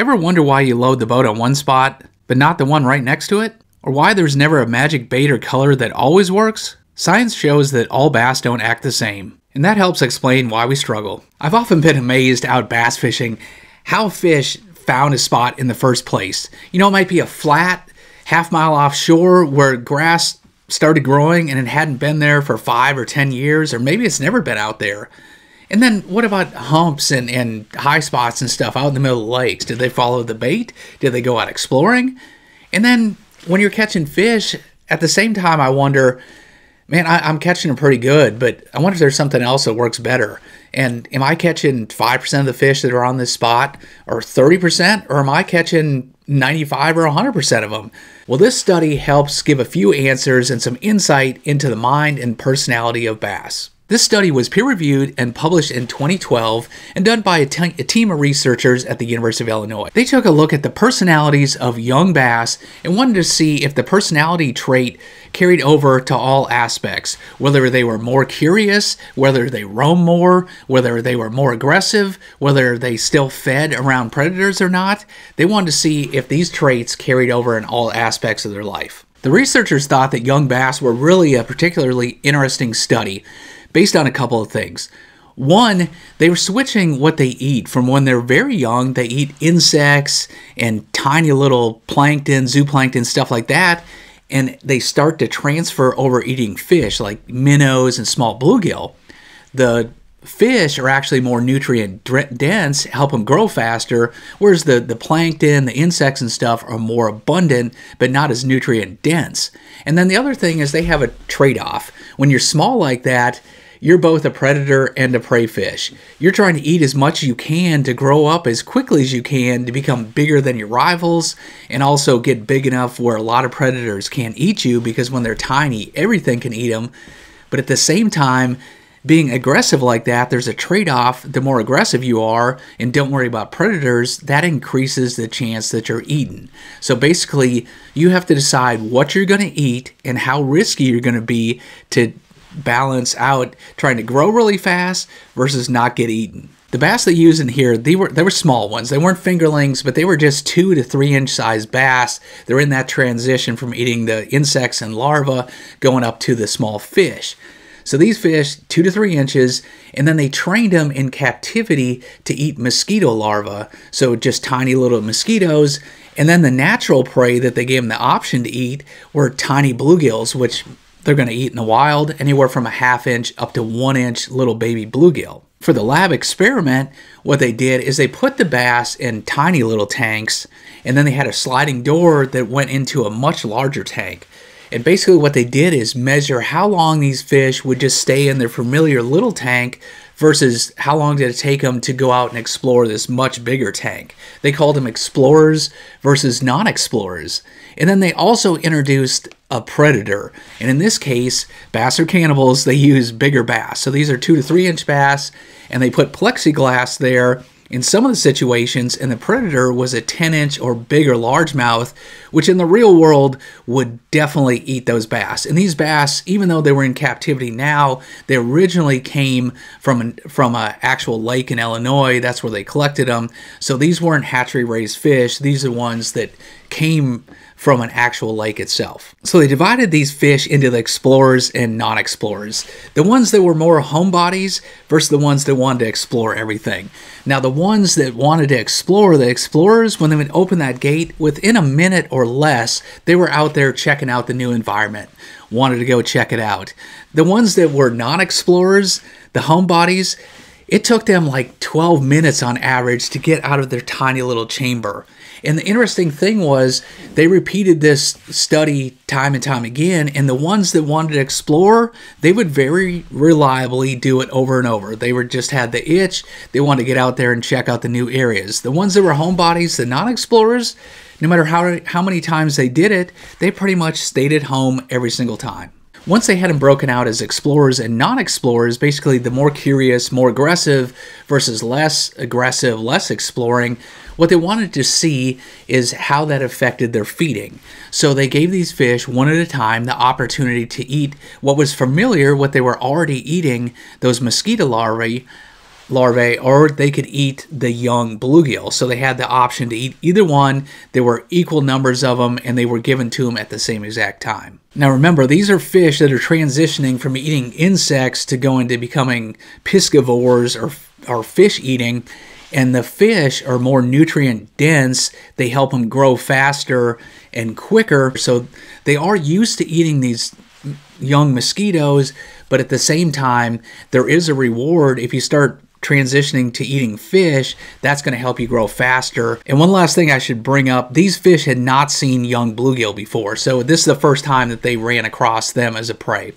Ever wonder why you load the boat on one spot, but not the one right next to it? Or why there's never a magic bait or color that always works? Science shows that all bass don't act the same, and that helps explain why we struggle. I've often been amazed out bass fishing how fish found a spot in the first place. You know, it might be a flat, half mile offshore where grass started growing and it hadn't been there for five or ten years, or maybe it's never been out there. And then what about humps and, and high spots and stuff out in the middle of the lakes? Did they follow the bait? Did they go out exploring? And then when you're catching fish, at the same time, I wonder, man, I, am catching them pretty good, but I wonder if there's something else that works better. And am I catching 5% of the fish that are on this spot, or 30%, or am I catching 95 or 100% of them? Well, this study helps give a few answers and some insight into the mind and personality of bass. This study was peer reviewed and published in 2012 and done by a, team of researchers at the University of Illinois. They took a look at the personalities of young bass and wanted to see if the personality trait carried over to all aspects, whether they were more curious, whether they roam more, whether they were more aggressive, whether they still fed around predators or not. They wanted to see if these traits carried over in all aspects of their life. The researchers thought that young bass were really a particularly interesting study based on a couple of things. One, they were switching what they eat from when they're very young, they eat insects and tiny little plankton, zooplankton, stuff like that, and they start to transfer over eating fish like minnows and small bluegill. The fish are actually more nutrient dense, help them grow faster, whereas the, the plankton, the insects and stuff are more abundant, but not as nutrient dense. And then the other thing is they have a trade off. When you're small like that, you're both a predator and a prey fish. You're trying to eat as much as you can to grow up as quickly as you can to become bigger than your rivals and also get big enough where a lot of predators can't eat you because when they're tiny, everything can eat them. But at the same time, being aggressive like that, there's a trade off. The more aggressive you are and don't worry about predators, that increases the chance that you're eaten. So basically, you have to decide what you're going to eat and how risky you're going to be to balance out trying to grow really fast versus not get eaten. The bass they used in here, they were they were small ones. They weren't fingerlings, but they were just two to three inch size bass. They're in that transition from eating the insects and larvae going up to the small fish. So these fish, two to three inches, and then they trained them in captivity to eat mosquito larvae. So just tiny little mosquitoes. And then the natural prey that they gave them the option to eat were tiny bluegills, which they're going to eat in the wild anywhere from a half inch up to one inch little baby bluegill. For the lab experiment, what they did is they put the bass in tiny little tanks and then they had a sliding door that went into a much larger tank. And basically, what they did is measure how long these fish would just stay in their familiar little tank versus how long did it take them to go out and explore this much bigger tank. They called them explorers versus non explorers. And then they also introduced a predator. And in this case, bass are cannibals, they use bigger bass. So these are two to three inch bass, and they put plexiglass there in some of the situations, and the predator was a 10 inch or bigger largemouth, which in the real world would definitely eat those bass. And these bass, even though they were in captivity now, they originally came from an, from an actual lake in Illinois. That's where they collected them. So these weren't hatchery raised fish. These are ones that came from an actual lake itself. So they divided these fish into the explorers and non explorers. The ones that were more homebodies versus the ones that wanted to explore everything. Now, the ones that wanted to explore, the explorers, when they would open that gate, within a minute or less, they were out there checking out the new environment, wanted to go check it out. The ones that were non explorers, the homebodies, it took them like 12 minutes on average to get out of their tiny little chamber. And the interesting thing was they repeated this study time and time again, and the ones that wanted to explore, they would very reliably do it over and over. They were just had the itch, they wanted to get out there and check out the new areas. The ones that were homebodies, the non-explorers, no matter how how many times they did it, they pretty much stayed at home every single time. Once they had them broken out as explorers and non explorers, basically the more curious, more aggressive versus less aggressive, less exploring, what they wanted to see is how that affected their feeding. So they gave these fish one at a time the opportunity to eat what was familiar, what they were already eating, those mosquito larvae, larvae or they could eat the young bluegill. So they had the option to eat either one. There were equal numbers of them and they were given to them at the same exact time. Now remember, these are fish that are transitioning from eating insects to going to becoming piscivores or, or fish eating. And the fish are more nutrient dense. They help them grow faster and quicker. So they are used to eating these young mosquitoes, but at the same time, there is a reward if you start transitioning to eating fish, that's going to help you grow faster. And one last thing I should bring up these fish had not seen young bluegill before, so this is the first time that they ran across them as a prey.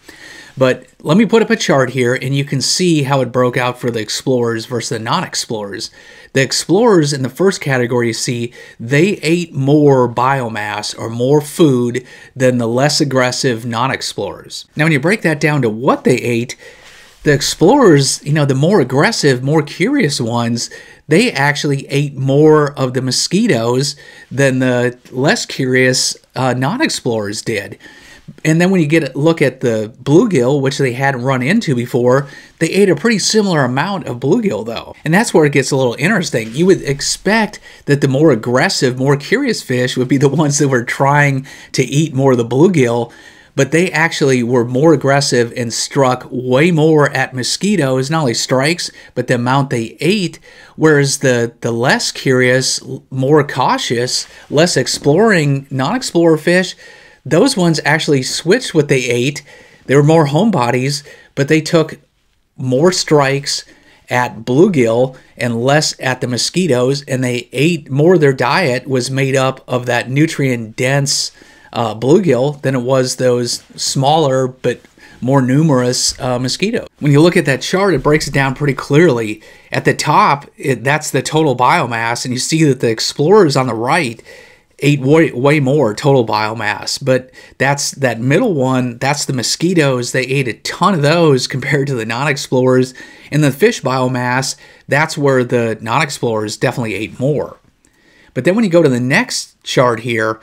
But let me put up a chart here and you can see how it broke out for the explorers versus the non explorers. The explorers in the first category, you see, they ate more biomass or more food than the less aggressive non explorers. Now, when you break that down to what they ate, the explorers, you know, the more aggressive, more curious ones, they actually ate more of the mosquitoes than the less curious uh, non explorers did. And then when you get a look at the bluegill, which they hadn't run into before, they ate a pretty similar amount of bluegill though. And that's where it gets a little interesting. You would expect that the more aggressive, more curious fish would be the ones that were trying to eat more of the bluegill, but they actually were more aggressive and struck way more at mosquitoes, not only strikes, but the amount they ate. Whereas the, the less curious, more cautious, less exploring non explorer fish, those ones actually switched what they ate. They were more homebodies, but they took more strikes at bluegill and less at the mosquitoes, and they ate more. Their diet was made up of that nutrient dense uh, bluegill than it was those smaller but more numerous uh, mosquitoes. When you look at that chart, it breaks it down pretty clearly. At the top, it, that's the total biomass, and you see that the explorers on the right ate way, way more total biomass. But that's that middle one, that's the mosquitoes. They ate a ton of those compared to the non explorers. And the fish biomass, that's where the non explorers definitely ate more. But then when you go to the next chart here,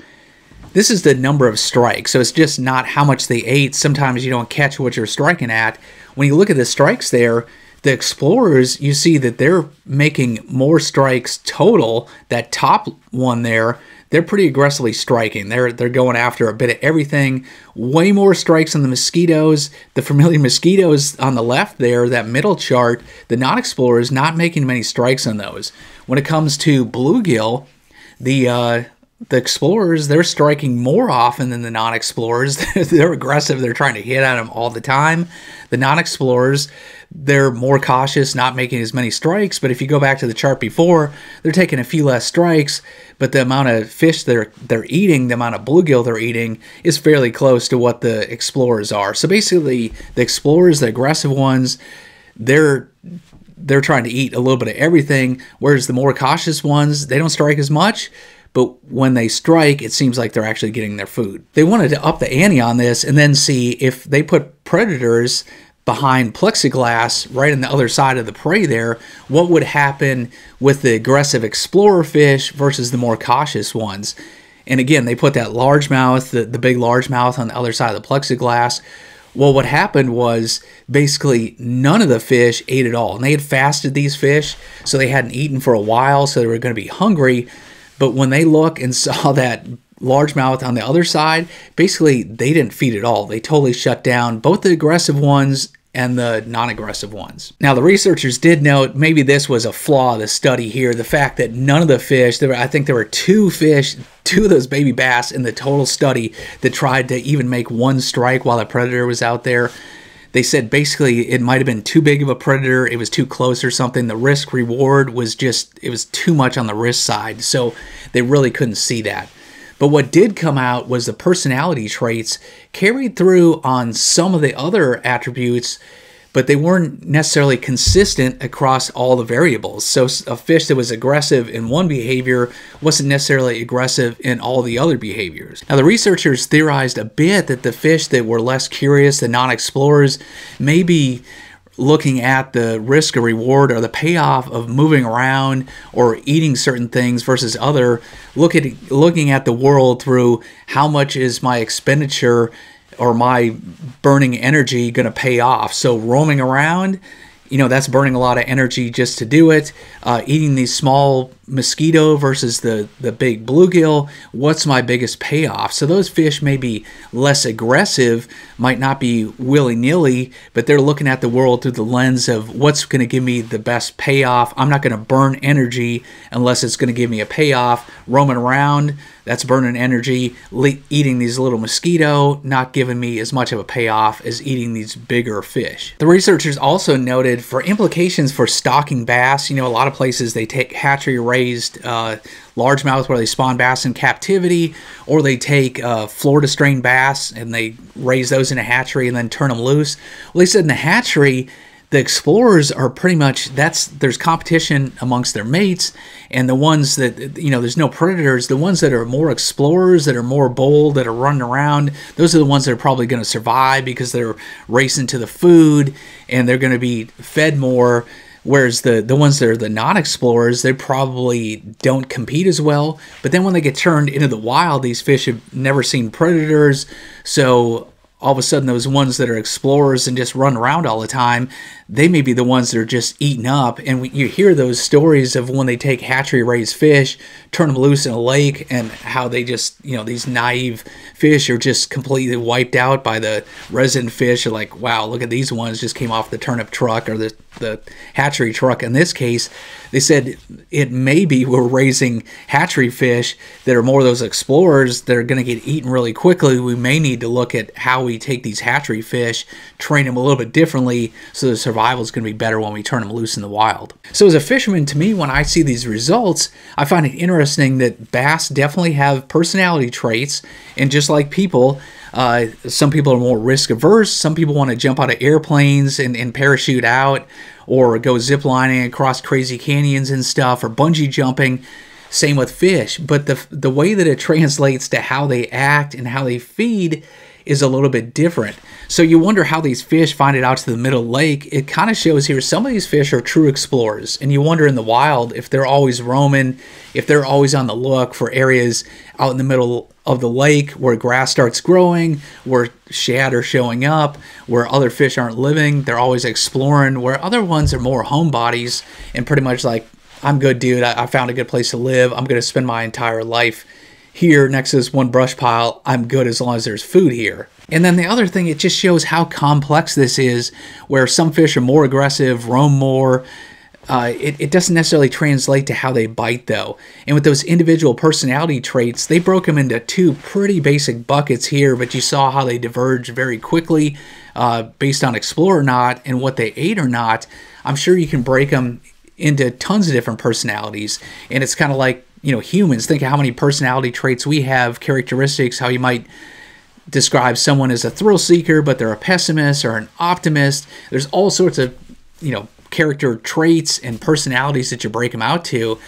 this is the number of strikes. So it's just not how much they ate. Sometimes you don't catch what you're striking at. When you look at the strikes there, the explorers, you see that they're making more strikes total. That top one there, they're pretty aggressively striking. They're they're going after a bit of everything. Way more strikes than the mosquitoes. The familiar mosquitoes on the left there, that middle chart, the non-explorers not making many strikes on those. When it comes to bluegill, the uh, the explorers they're striking more often than the non-explorers. They're aggressive. They're trying to hit at them all the time. The non-explorers they're more cautious not making as many strikes but if you go back to the chart before they're taking a few less strikes but the amount of fish they're they're eating the amount of bluegill they're eating is fairly close to what the explorers are. So basically the explorers the aggressive ones they're they're trying to eat a little bit of everything whereas the more cautious ones they don't strike as much but when they strike, it seems like they're actually getting their food. They wanted to up the ante on this and then see if they put predators behind plexiglass right on the other side of the prey there, what would happen with the aggressive explorer fish versus the more cautious ones. And again, they put that largemouth, the, the big largemouth on the other side of the plexiglass. Well, what happened was basically none of the fish ate at all. And they had fasted these fish, so they hadn't eaten for a while, so they were going to be hungry. But when they look and saw that largemouth on the other side, basically they didn't feed at all. They totally shut down both the aggressive ones and the non aggressive ones. Now, the researchers did note maybe this was a flaw of the study here the fact that none of the fish, there were, I think there were two fish, two of those baby bass in the total study that tried to even make one strike while the predator was out there they said basically it might have been too big of a predator, it was too close or something. The risk reward was just, it was too much on the risk side. So they really couldn't see that. But what did come out was the personality traits carried through on some of the other attributes but they weren't necessarily consistent across all the variables. So a fish that was aggressive in one behavior wasn't necessarily aggressive in all the other behaviors. Now the researchers theorized a bit that the fish that were less curious, the non-explorers, may be looking at the risk or reward or the payoff of moving around or eating certain things versus other look at looking at the world through how much is my expenditure or my burning energy going to pay off? So roaming around, you know that's burning a lot of energy just to do it. Uh, eating these small mosquito versus the the big bluegill what's my biggest payoff? So those fish may be less aggressive might not be willy-nilly but they're looking at the world through the lens of what's going to give me the best payoff. I'm not going to burn energy unless it's going to give me a payoff. Roaming around that's burning energy eating these little mosquito not giving me as much of a payoff as eating these bigger fish the researchers also noted for implications for stocking bass you know a lot of places they take hatchery raised uh, largemouth where they spawn bass in captivity, or they take uh, Florida strain bass and they raise those in a hatchery and then turn them loose. Well, they said in the hatchery, the explorers are pretty much that's there's competition amongst their mates and the ones that you know there's no predators. The ones that are more explorers that are more bold that are running around those are the ones that are probably going to survive because they're racing to the food and they're going to be fed more. Whereas the the ones that are the non-explorers, they probably don't compete as well. But then when they get turned into the wild, these fish have never seen predators, so all of a sudden those ones that are explorers and just run around all the time they may be the ones that are just eaten up. And we, you hear those stories of when they take hatchery raised fish turn them loose in a lake and how they just you know these naive fish are just completely wiped out by the resident fish. Are like wow look at these ones just came off the turnip truck or the, the hatchery truck in this case they said it may be we're raising hatchery fish that are more of those explorers that are going to get eaten really quickly. We may need to look at how we take these hatchery fish, train them a little bit differently so the survival is going to be better when we turn them loose in the wild. So, as a fisherman, to me, when I see these results, I find it interesting that bass definitely have personality traits, and just like people, uh, some people are more risk averse. Some people want to jump out of airplanes and, and parachute out or go ziplining across crazy canyons and stuff or bungee jumping. Same with fish. But the, the way that it translates to how they act and how they feed is a little bit different. So you wonder how these fish find it out to the middle lake. It kind of shows here some of these fish are true explorers, and you wonder in the wild if they're always roaming, if they're always on the look for areas out in the middle of the lake where grass starts growing, where shad are showing up, where other fish aren't living. They're always exploring, where other ones are more homebodies and pretty much like, I'm good, dude. I, I found a good place to live. I'm going to spend my entire life here next to this one brush pile. I'm good as long as there's food here. And then the other thing, it just shows how complex this is, where some fish are more aggressive, roam more, uh, it, it doesn't necessarily translate to how they bite though. And with those individual personality traits, they broke them into two pretty basic buckets here, but you saw how they diverge very quickly uh, based on explore or not and what they ate or not. I'm sure you can break them into tons of different personalities. And it's kind of like, you know, humans. Think of how many personality traits we have, characteristics, how you might describe someone as a thrill seeker, but they're a pessimist or an optimist. There's all sorts of, you know, character traits and personalities that you break them out to,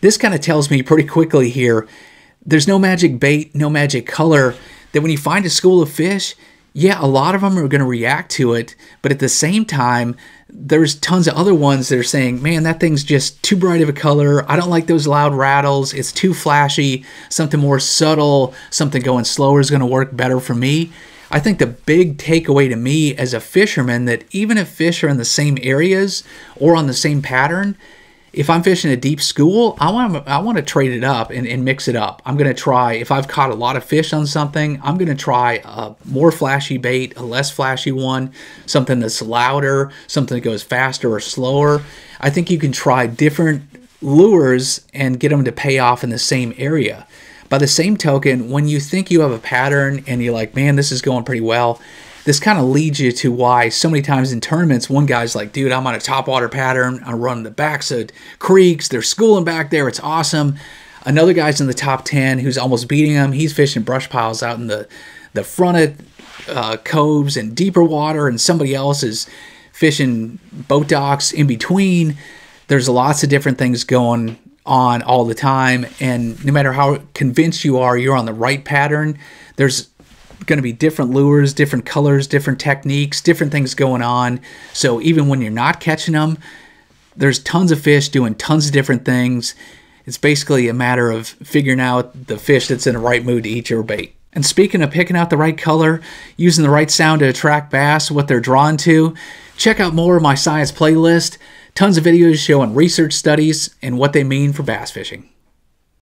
this kind of tells me pretty quickly here there's no magic bait, no magic color, that when you find a school of fish, yeah, a lot of them are going to react to it, but at the same time, there's tons of other ones that are saying, man, that thing's just too bright of a color. I don't like those loud rattles. It's too flashy. Something more subtle, something going slower is going to work better for me. I think the big takeaway to me as a fisherman that even if fish are in the same areas or on the same pattern, if I'm fishing a deep school, I want I want to trade it up and, and mix it up. I'm going to try, if I've caught a lot of fish on something, I'm going to try a more flashy bait, a less flashy one, something that's louder, something that goes faster or slower. I think you can try different lures and get them to pay off in the same area. By the same token, when you think you have a pattern and you're like, man, this is going pretty well, this kind of leads you to why so many times in tournaments, one guy's like, dude, I'm on a top water pattern. I'm running the backs of creeks. They're schooling back there. It's awesome. Another guy's in the top 10 who's almost beating him. He's fishing brush piles out in the, the front of uh, coves and deeper water, and somebody else is fishing boat docks in between. There's lots of different things going on all the time. And no matter how convinced you are you're on the right pattern, there's going to be different lures, different colors, different techniques, different things going on. So even when you're not catching them, there's tons of fish doing tons of different things. It's basically a matter of figuring out the fish that's in the right mood to eat your bait. And speaking of picking out the right color, using the right sound to attract bass, what they're drawn to, check out more of my science playlist. Tons of videos showing research studies and what they mean for bass fishing.